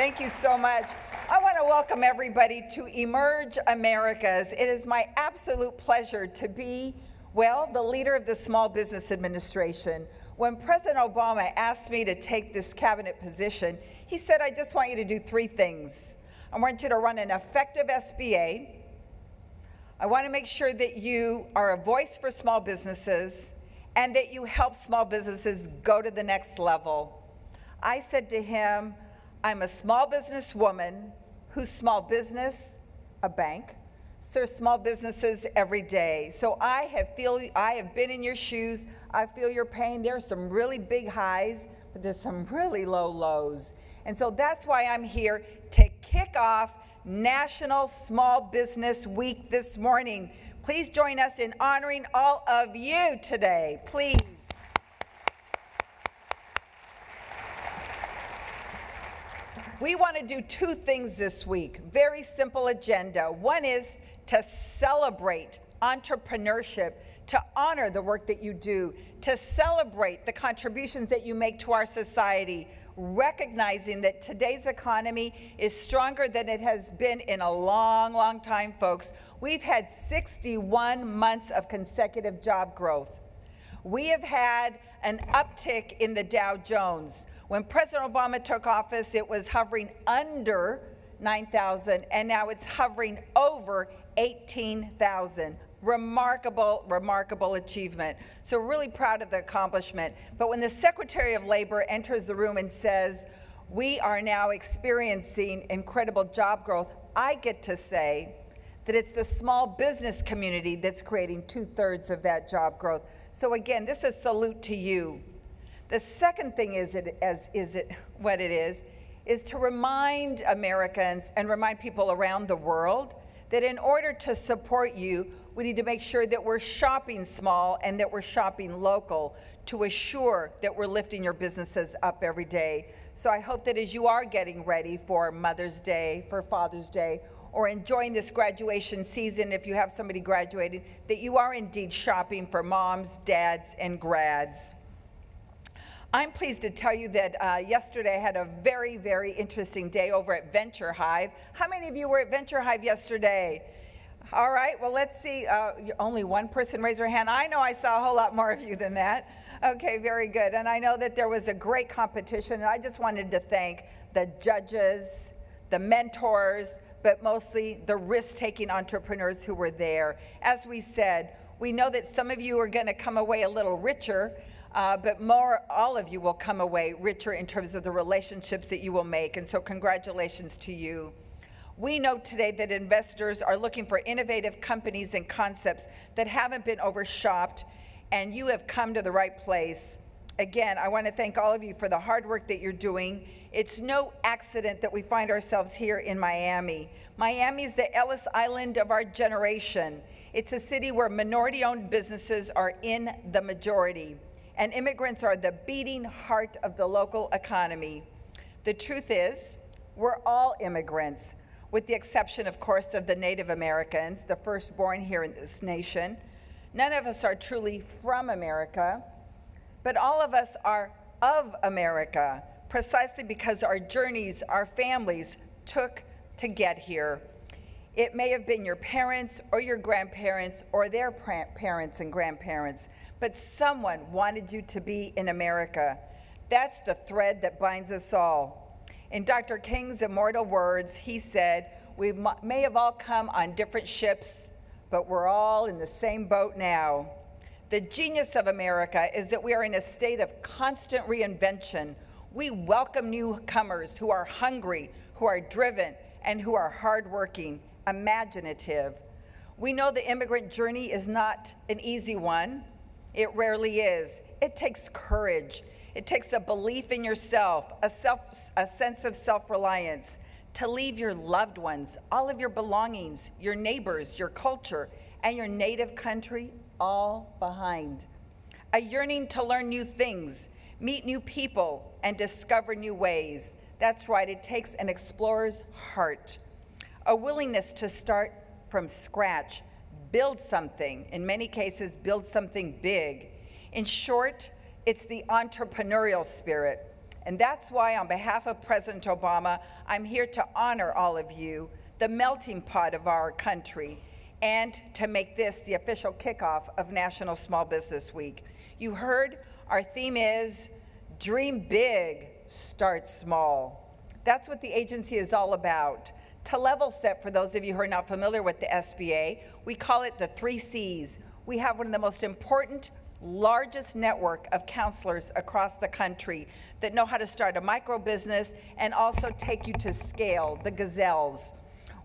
Thank you so much. I want to welcome everybody to eMerge Americas. It is my absolute pleasure to be, well, the leader of the Small Business Administration. When President Obama asked me to take this cabinet position, he said, I just want you to do three things. I want you to run an effective SBA. I want to make sure that you are a voice for small businesses and that you help small businesses go to the next level. I said to him, I'm a small business woman whose small business, a bank, serves small businesses every day. So I have feel I have been in your shoes. I feel your pain. There are some really big highs, but there's some really low lows. And so that's why I'm here to kick off National Small Business Week this morning. Please join us in honoring all of you today. Please. We want to do two things this week. Very simple agenda. One is to celebrate entrepreneurship, to honor the work that you do, to celebrate the contributions that you make to our society, recognizing that today's economy is stronger than it has been in a long, long time, folks. We've had 61 months of consecutive job growth. We have had an uptick in the Dow Jones. When President Obama took office, it was hovering under 9,000, and now it's hovering over 18,000. Remarkable, remarkable achievement. So, really proud of the accomplishment. But when the Secretary of Labor enters the room and says, We are now experiencing incredible job growth, I get to say that it's the small business community that's creating two thirds of that job growth. So, again, this is a salute to you. The second thing is it as is it what it is is to remind Americans and remind people around the world that in order to support you, we need to make sure that we're shopping small and that we're shopping local to assure that we're lifting your businesses up every day. So I hope that as you are getting ready for Mother's Day, for Father's Day, or enjoying this graduation season if you have somebody graduating, that you are indeed shopping for moms, dads, and grads. I'm pleased to tell you that uh, yesterday I had a very, very interesting day over at Venture Hive. How many of you were at Venture Hive yesterday? All right, well, let's see. Uh, only one person raised their hand. I know I saw a whole lot more of you than that. Okay, very good. And I know that there was a great competition, and I just wanted to thank the judges, the mentors, but mostly the risk taking entrepreneurs who were there. As we said, we know that some of you are going to come away a little richer uh, but more, all of you will come away richer in terms of the relationships that you will make. And so, congratulations to you. We know today that investors are looking for innovative companies and concepts that haven't been overshopped, and you have come to the right place. Again, I want to thank all of you for the hard work that you're doing. It's no accident that we find ourselves here in Miami. Miami is the Ellis Island of our generation. It's a city where minority owned businesses are in the majority and immigrants are the beating heart of the local economy. The truth is, we're all immigrants, with the exception, of course, of the Native Americans, the firstborn here in this nation. None of us are truly from America, but all of us are of America, precisely because our journeys, our families took to get here. It may have been your parents or your grandparents or their parents and grandparents but someone wanted you to be in America. That's the thread that binds us all. In Dr. King's immortal words, he said, We may have all come on different ships, but we're all in the same boat now. The genius of America is that we are in a state of constant reinvention. We welcome newcomers who are hungry, who are driven, and who are hardworking, imaginative. We know the immigrant journey is not an easy one. It rarely is. It takes courage. It takes a belief in yourself, a, self, a sense of self reliance, to leave your loved ones, all of your belongings, your neighbors, your culture, and your native country all behind. A yearning to learn new things, meet new people, and discover new ways. That's right, it takes an explorer's heart, a willingness to start from scratch build something, in many cases, build something big. In short, it's the entrepreneurial spirit. And that's why, on behalf of President Obama, I'm here to honor all of you, the melting pot of our country, and to make this the official kickoff of National Small Business Week. You heard our theme is Dream Big, Start Small. That's what the agency is all about. To level set, for those of you who are not familiar with the SBA, we call it the three C's. We have one of the most important largest network of counselors across the country that know how to start a micro business and also take you to scale, the gazelles.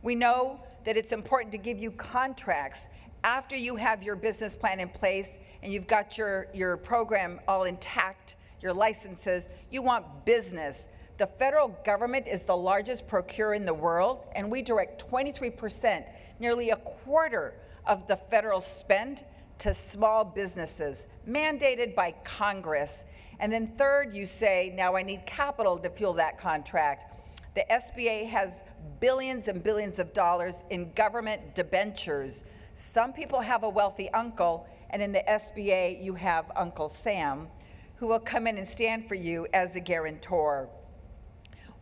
We know that it's important to give you contracts after you have your business plan in place and you've got your, your program all intact, your licenses, you want business. The federal government is the largest procurer in the world, and we direct 23%, nearly a quarter of the federal spend to small businesses, mandated by Congress. And then third, you say, now I need capital to fuel that contract. The SBA has billions and billions of dollars in government debentures. Some people have a wealthy uncle, and in the SBA, you have Uncle Sam, who will come in and stand for you as the guarantor.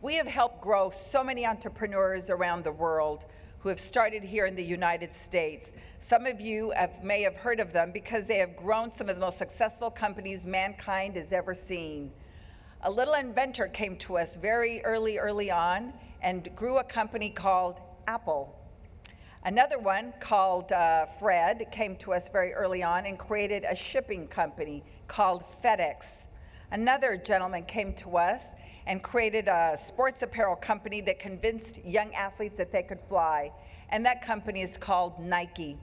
We have helped grow so many entrepreneurs around the world who have started here in the United States. Some of you have, may have heard of them because they have grown some of the most successful companies mankind has ever seen. A little inventor came to us very early, early on and grew a company called Apple. Another one called uh, Fred came to us very early on and created a shipping company called FedEx. Another gentleman came to us and created a sports apparel company that convinced young athletes that they could fly. And that company is called Nike.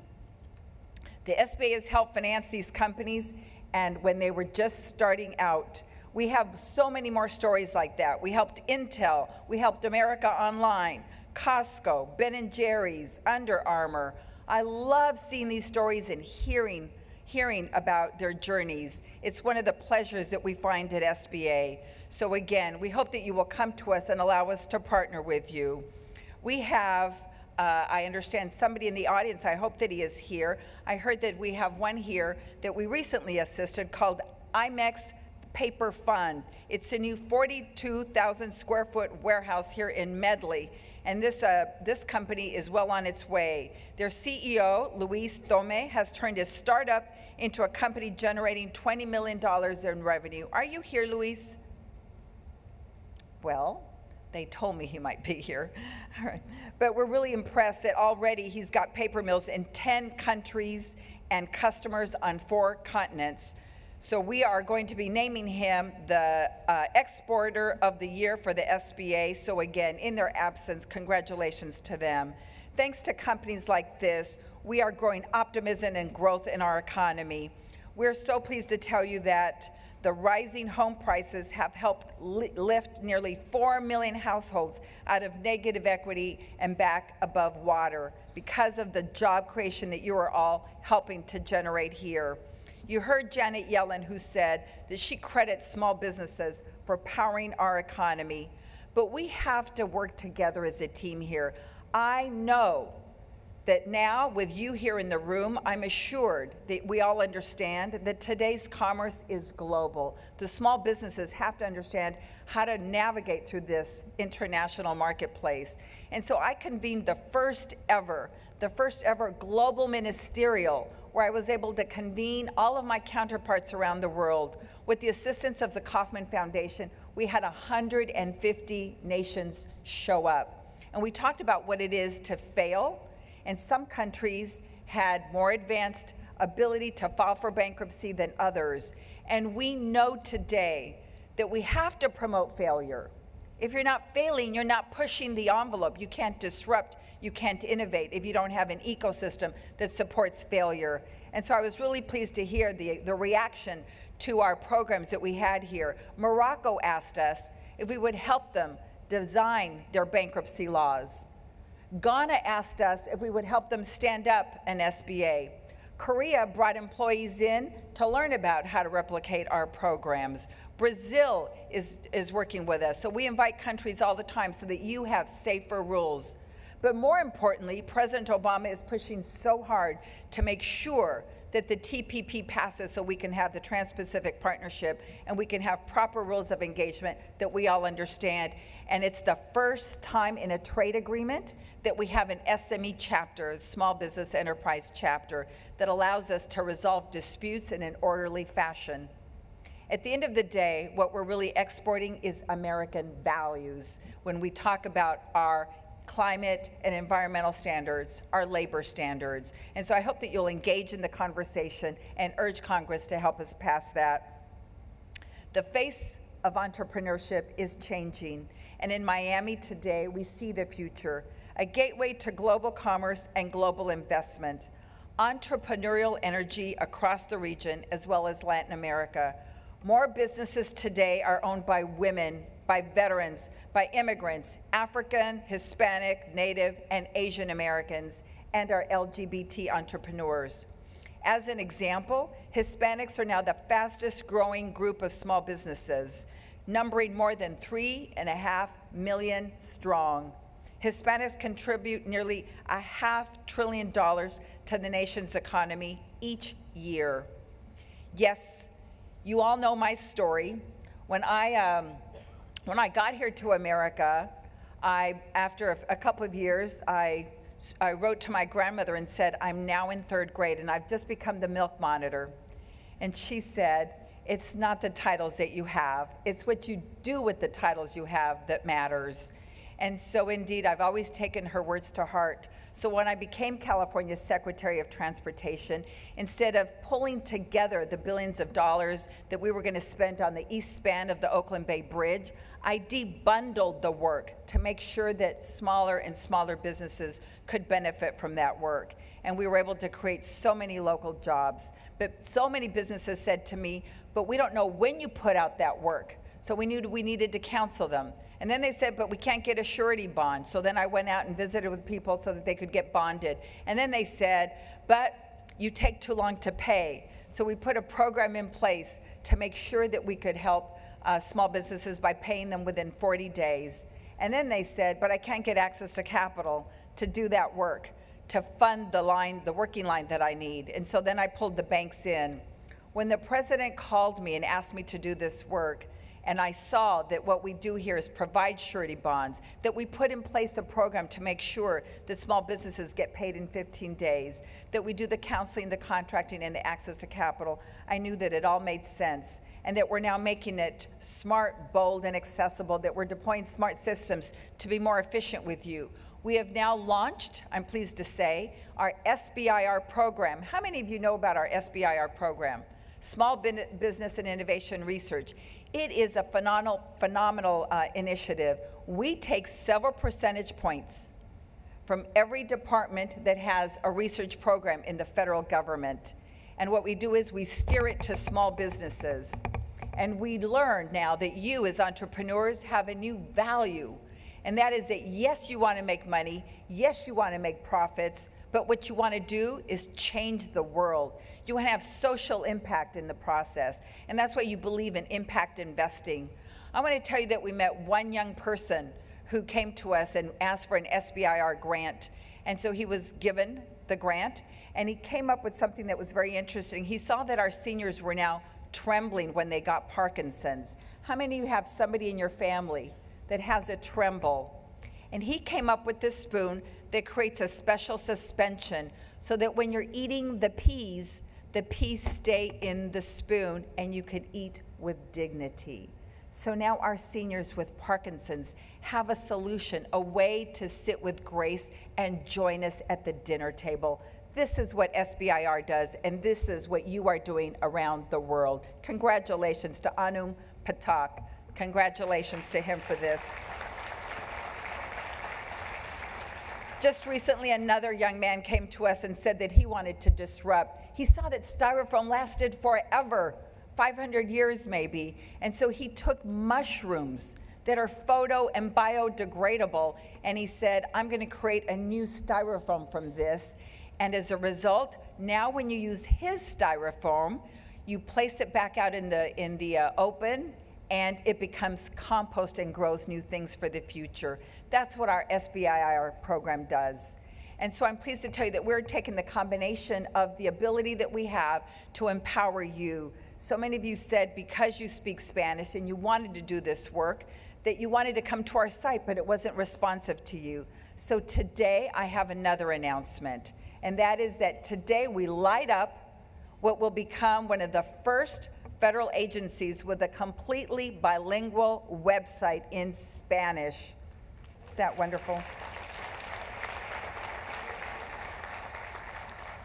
The SBA has helped finance these companies, and when they were just starting out, we have so many more stories like that. We helped Intel, we helped America Online, Costco, Ben & Jerry's, Under Armour. I love seeing these stories and hearing, hearing about their journeys. It's one of the pleasures that we find at SBA. So again, we hope that you will come to us and allow us to partner with you. We have, uh, I understand somebody in the audience, I hope that he is here. I heard that we have one here that we recently assisted called IMEX Paper Fund. It's a new 42,000 square foot warehouse here in Medley. And this, uh, this company is well on its way. Their CEO, Luis Tome, has turned his startup into a company generating $20 million in revenue. Are you here, Luis? Well, they told me he might be here. But we're really impressed that already he's got paper mills in 10 countries and customers on four continents. So we are going to be naming him the uh, Exporter of the Year for the SBA. So again, in their absence, congratulations to them. Thanks to companies like this, we are growing optimism and growth in our economy. We're so pleased to tell you that the rising home prices have helped li lift nearly 4 million households out of negative equity and back above water because of the job creation that you are all helping to generate here. You heard Janet Yellen, who said that she credits small businesses for powering our economy, but we have to work together as a team here. I know that now, with you here in the room, I'm assured that we all understand that today's commerce is global. The small businesses have to understand how to navigate through this international marketplace. And so I convened the first ever, the first ever global ministerial where I was able to convene all of my counterparts around the world. With the assistance of the Kauffman Foundation, we had 150 nations show up. And we talked about what it is to fail, and some countries had more advanced ability to file for bankruptcy than others. And we know today that we have to promote failure. If you're not failing, you're not pushing the envelope. You can't disrupt, you can't innovate if you don't have an ecosystem that supports failure. And so I was really pleased to hear the, the reaction to our programs that we had here. Morocco asked us if we would help them design their bankruptcy laws. Ghana asked us if we would help them stand up an SBA. Korea brought employees in to learn about how to replicate our programs. Brazil is, is working with us. So we invite countries all the time so that you have safer rules. But more importantly, President Obama is pushing so hard to make sure that the TPP passes so we can have the Trans Pacific Partnership and we can have proper rules of engagement that we all understand. And it's the first time in a trade agreement that we have an SME chapter, a small business enterprise chapter, that allows us to resolve disputes in an orderly fashion. At the end of the day, what we're really exporting is American values when we talk about our climate and environmental standards, our labor standards. And so I hope that you'll engage in the conversation and urge Congress to help us pass that. The face of entrepreneurship is changing. And in Miami today, we see the future a gateway to global commerce and global investment, entrepreneurial energy across the region as well as Latin America. More businesses today are owned by women by veterans, by immigrants, African, Hispanic, Native, and Asian Americans, and our LGBT entrepreneurs. As an example, Hispanics are now the fastest growing group of small businesses, numbering more than three and a half million strong. Hispanics contribute nearly a half trillion dollars to the nation's economy each year. Yes, you all know my story. When I um, when I got here to America, I, after a, a couple of years, I, I wrote to my grandmother and said, I'm now in third grade and I've just become the milk monitor. And she said, It's not the titles that you have, it's what you do with the titles you have that matters. And so, indeed, I've always taken her words to heart. So when I became California's Secretary of Transportation, instead of pulling together the billions of dollars that we were going to spend on the east span of the Oakland Bay Bridge, I debundled the work to make sure that smaller and smaller businesses could benefit from that work. And we were able to create so many local jobs. But so many businesses said to me, but we don't know when you put out that work. So we knew we needed to counsel them. And then they said, but we can't get a surety bond. So then I went out and visited with people so that they could get bonded. And then they said, but you take too long to pay. So we put a program in place to make sure that we could help uh, small businesses by paying them within 40 days. And then they said, but I can't get access to capital to do that work, to fund the line, the working line that I need. And so then I pulled the banks in. When the president called me and asked me to do this work, and I saw that what we do here is provide surety bonds, that we put in place a program to make sure that small businesses get paid in 15 days, that we do the counseling, the contracting, and the access to capital. I knew that it all made sense and that we're now making it smart, bold, and accessible, that we're deploying smart systems to be more efficient with you. We have now launched, I'm pleased to say, our SBIR program. How many of you know about our SBIR program? Small Business and Innovation Research. It is a phenomenal, phenomenal uh, initiative. We take several percentage points from every department that has a research program in the federal government and what we do is we steer it to small businesses. And we learn now that you, as entrepreneurs, have a new value. And that is that yes, you want to make money, yes, you want to make profits, but what you want to do is change the world. You want to have social impact in the process. And that's why you believe in impact investing. I want to tell you that we met one young person who came to us and asked for an SBIR grant. And so he was given the grant and he came up with something that was very interesting. He saw that our seniors were now trembling when they got Parkinson's. How many of you have somebody in your family that has a tremble? And he came up with this spoon that creates a special suspension so that when you're eating the peas, the peas stay in the spoon and you can eat with dignity. So now our seniors with Parkinson's have a solution, a way to sit with grace and join us at the dinner table. This is what SBIR does, and this is what you are doing around the world. Congratulations to Anupam Pathak. Congratulations to him for this. Just recently, another young man came to us and said that he wanted to disrupt. He saw that styrofoam lasted forever, 500 years maybe, and so he took mushrooms that are photo and biodegradable, and he said, I'm going to create a new styrofoam from this. And as a result, now when you use his styrofoam, you place it back out in the, in the uh, open and it becomes compost and grows new things for the future. That's what our SBIR program does. And so I'm pleased to tell you that we're taking the combination of the ability that we have to empower you. So many of you said because you speak Spanish and you wanted to do this work, that you wanted to come to our site, but it wasn't responsive to you. So today I have another announcement, and that is that today we light up what will become one of the first federal agencies with a completely bilingual website in Spanish. Is that wonderful?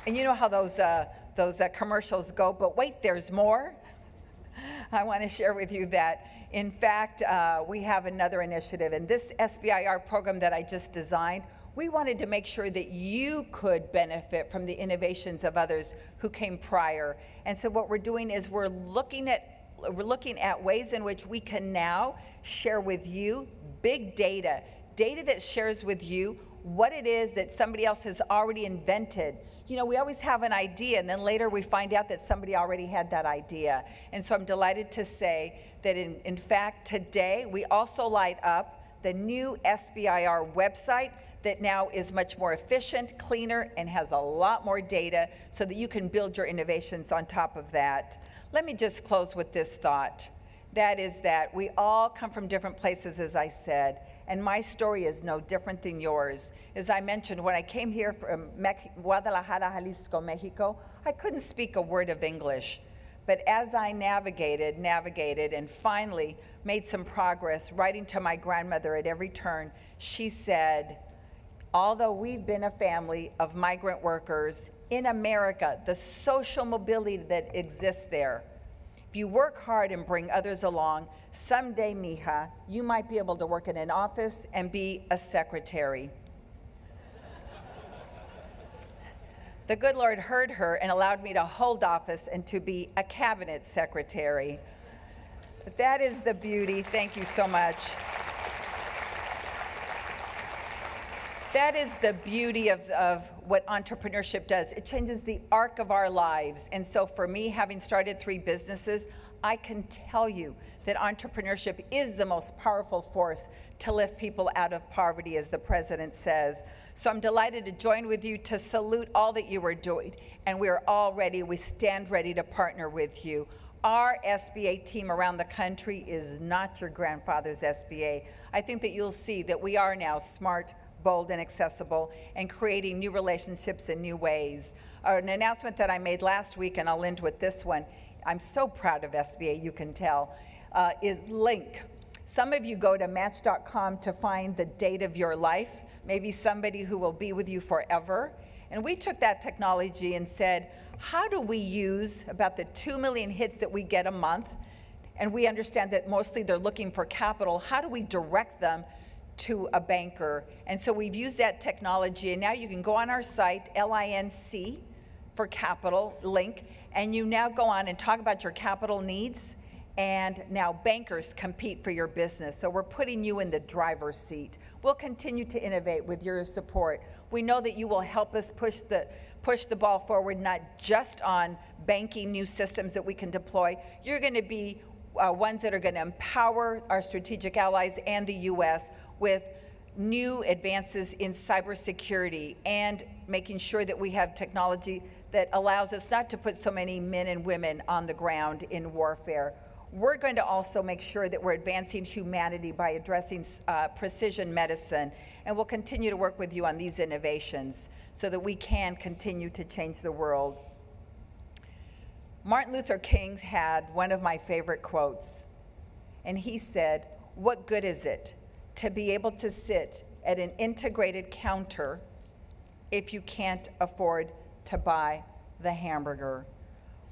And you know how those, uh, those uh, commercials go, but wait, there's more. I want to share with you that, in fact, uh, we have another initiative, and this SBIR program that I just designed, we wanted to make sure that you could benefit from the innovations of others who came prior. And so what we're doing is we're looking at, we're looking at ways in which we can now share with you big data, data that shares with you what it is that somebody else has already invented you know, we always have an idea, and then later we find out that somebody already had that idea. And so I'm delighted to say that, in, in fact, today we also light up the new SBIR website that now is much more efficient, cleaner, and has a lot more data so that you can build your innovations on top of that. Let me just close with this thought. That is that we all come from different places, as I said, and my story is no different than yours. As I mentioned, when I came here from Guadalajara, Jalisco, Mexico, I couldn't speak a word of English. But as I navigated, navigated, and finally made some progress, writing to my grandmother at every turn, she said, Although we've been a family of migrant workers in America, the social mobility that exists there, if you work hard and bring others along, someday, mija, you might be able to work in an office and be a secretary. the good Lord heard her and allowed me to hold office and to be a cabinet secretary. But that is the beauty. Thank you so much. That is the beauty of, of what entrepreneurship does. It changes the arc of our lives. And so for me, having started three businesses, I can tell you that entrepreneurship is the most powerful force to lift people out of poverty, as the president says. So I'm delighted to join with you to salute all that you are doing. And we are all ready, we stand ready to partner with you. Our SBA team around the country is not your grandfather's SBA. I think that you'll see that we are now smart, bold, and accessible, and creating new relationships in new ways. Uh, an announcement that I made last week, and I'll end with this one. I'm so proud of SBA, you can tell uh, is link. Some of you go to match.com to find the date of your life, maybe somebody who will be with you forever. And we took that technology and said, how do we use about the 2 million hits that we get a month? And we understand that mostly they're looking for capital. How do we direct them to a banker? And so we've used that technology, and now you can go on our site, LINC for capital link, and you now go on and talk about your capital needs and now bankers compete for your business. So we're putting you in the driver's seat. We'll continue to innovate with your support. We know that you will help us push the, push the ball forward, not just on banking new systems that we can deploy. You're going to be uh, ones that are going to empower our strategic allies and the U.S. with new advances in cybersecurity and making sure that we have technology that allows us not to put so many men and women on the ground in warfare we're going to also make sure that we're advancing humanity by addressing uh, precision medicine. And we'll continue to work with you on these innovations so that we can continue to change the world. Martin Luther King had one of my favorite quotes. And he said, What good is it to be able to sit at an integrated counter if you can't afford to buy the hamburger?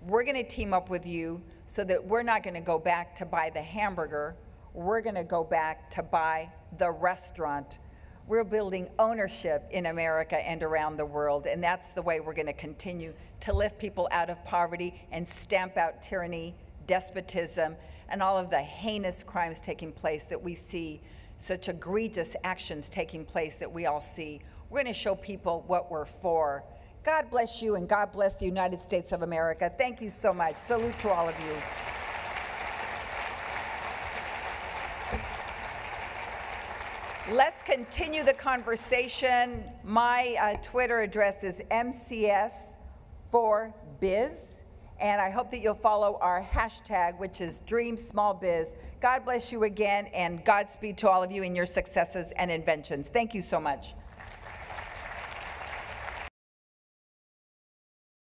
We're going to team up with you so that we're not going to go back to buy the hamburger, we're going to go back to buy the restaurant. We're building ownership in America and around the world, and that's the way we're going to continue to lift people out of poverty and stamp out tyranny, despotism, and all of the heinous crimes taking place that we see, such egregious actions taking place that we all see. We're going to show people what we're for God bless you and God bless the United States of America. Thank you so much. Salute to all of you. Let's continue the conversation. My uh, Twitter address is MCS4Biz, and I hope that you'll follow our hashtag, which is Dream Small Biz. God bless you again, and Godspeed to all of you in your successes and inventions. Thank you so much.